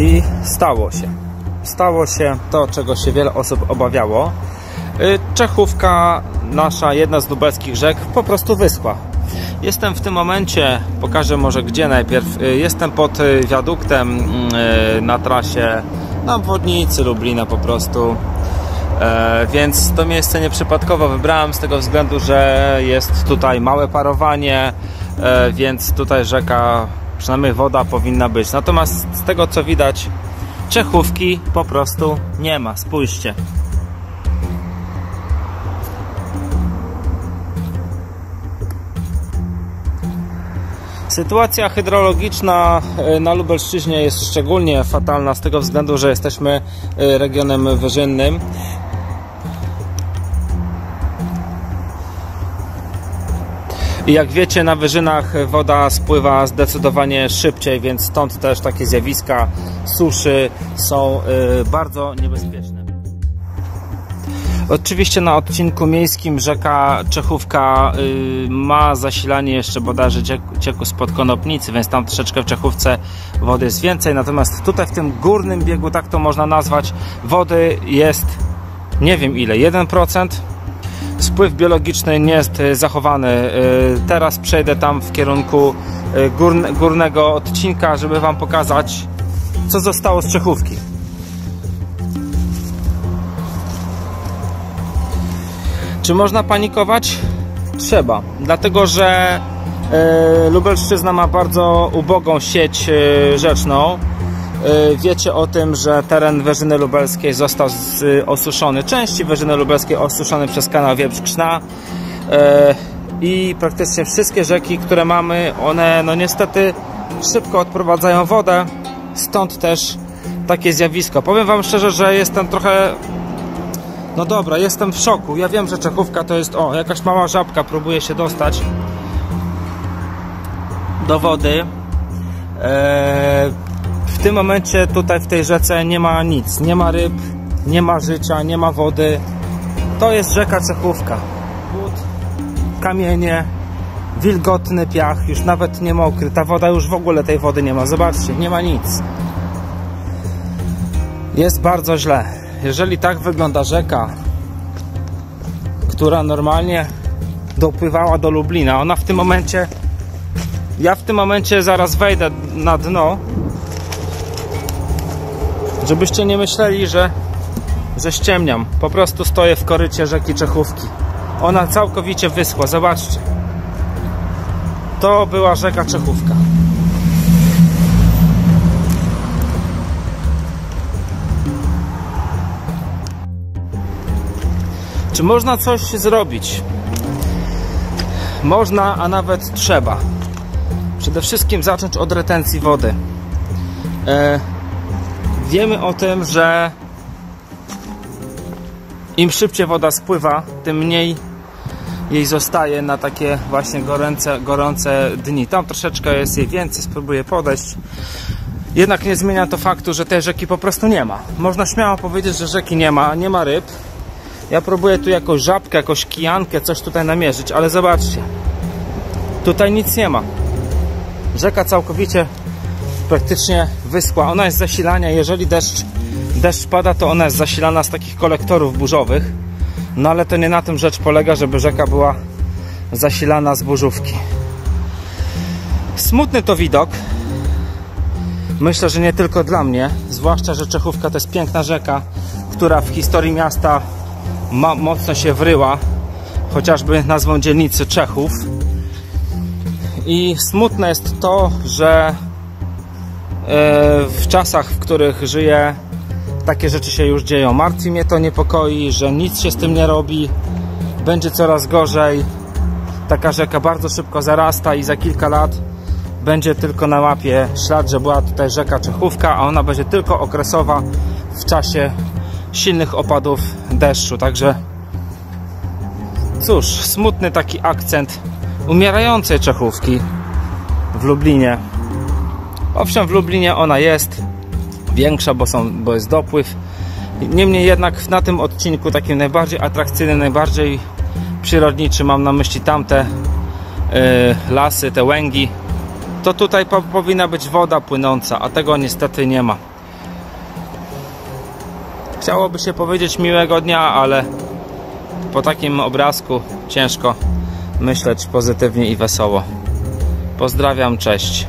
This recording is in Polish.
I stało się. Stało się to, czego się wiele osób obawiało. Y, Czechówka, nasza jedna z lubelskich rzek, po prostu wyschła. Jestem w tym momencie, pokażę może gdzie najpierw. Y, Jestem pod y, wiaduktem na trasie na obwodnicy Lublina po prostu. E, Więc to miejsce nieprzypadkowo wybrałem z tego względu, że jest tutaj małe parowanie, e, więc tutaj rzeka, przynajmniej woda powinna być. Natomiast z tego co widać, Czechówki po prostu nie ma. Spójrzcie. Sytuacja hydrologiczna e, na Lubelszczyźnie jest szczególnie fatalna z tego względu, że jesteśmy e, regionem wyżynnym. Jak wiecie, na wyżynach woda spływa zdecydowanie szybciej, więc stąd też takie zjawiska suszy są y, bardzo niebezpieczne. Oczywiście na odcinku miejskim rzeka Czechówka y, ma zasilanie jeszcze bodajże ciek- cieku spod Konopnicy, więc tam troszeczkę w Czechówce wody jest więcej. Natomiast tutaj w tym górnym biegu, tak to można nazwać, wody jest nie wiem ile, 1%. Spływ biologiczny nie jest y, zachowany. Y, Teraz przejdę tam w kierunku górne, górnego odcinka, żeby Wam pokazać, co zostało z Czechówki. Czy można panikować? Trzeba, dlatego że e, Lubelszczyzna ma bardzo ubogą sieć e, rzeczną. E, wiecie o tym, że teren Wyżyny Lubelskiej został osuszony, części Wyżyny Lubelskiej osuszony przez kanał Wieprz-Krzna e, i praktycznie wszystkie rzeki, które mamy, one no niestety szybko odprowadzają wodę, stąd też takie zjawisko. Powiem Wam szczerze, że jestem trochę no dobra, jestem w szoku. Ja wiem, że Czechówka to jest, o, jakaś mała żabka próbuje się dostać do wody. Eee, w tym momencie tutaj w tej rzece nie ma nic. Nie ma ryb, nie ma życia, nie ma wody. To jest rzeka Czechówka. Wód, kamienie, wilgotny piach, już nawet nie mokry. Ta woda już w ogóle tej wody nie ma. Zobaczcie, nie ma nic. Jest bardzo źle jeżeli tak wygląda rzeka, która normalnie dopływała do Lublina, ona w tym momencie, ja w tym momencie zaraz wejdę na dno, żebyście nie myśleli, że, że ściemniam. Po prostu stoję w korycie rzeki Czechówki. Ona całkowicie wyschła, zobaczcie. To była rzeka Czechówka. Czy można coś zrobić? Można, a nawet trzeba. Przede wszystkim zacząć od retencji wody. E, wiemy o tym, że im szybciej woda spływa, tym mniej jej zostaje na takie właśnie gorące, gorące dni. Tam troszeczkę jest jej więcej, spróbuję podejść. Jednak nie zmienia to faktu, że tej rzeki po prostu nie ma. Można śmiało powiedzieć, że rzeki nie ma, nie ma ryb, ja próbuję tu jakąś żabkę, jakąś kijankę, coś tutaj namierzyć, ale zobaczcie. Tutaj nic nie ma. Rzeka całkowicie praktycznie wyschła. Ona jest zasilania, jeżeli deszcz, deszcz pada, to ona jest zasilana z takich kolektorów burzowych. No ale to nie na tym rzecz polega, żeby rzeka była zasilana z burzówki. Smutny to widok. Myślę, że nie tylko dla mnie, zwłaszcza, że Czechówka to jest piękna rzeka, która w historii miasta mocno się wryła, chociażby nazwą dzielnicy Czechów. I smutne jest to, że w czasach, w których żyję, takie rzeczy się już dzieją. Martwi mnie to, niepokoi, że nic się z tym nie robi, będzie coraz gorzej. Taka rzeka bardzo szybko zarasta i za kilka lat będzie tylko na mapie ślad, że była tutaj rzeka Czechówka, a ona będzie tylko okresowa w czasie silnych opadów deszczu. Także cóż, smutny taki akcent umierającej Czechówki w Lublinie. Owszem, w Lublinie ona jest większa, bo, są, bo jest dopływ. Niemniej jednak na tym odcinku takim najbardziej atrakcyjnym, najbardziej przyrodniczym, mam na myśli tamte yy, lasy, te łęgi, to tutaj po, powinna być woda płynąca, a tego niestety nie ma. Chciałoby się powiedzieć miłego dnia, ale po takim obrazku ciężko myśleć pozytywnie i wesoło. Pozdrawiam, cześć.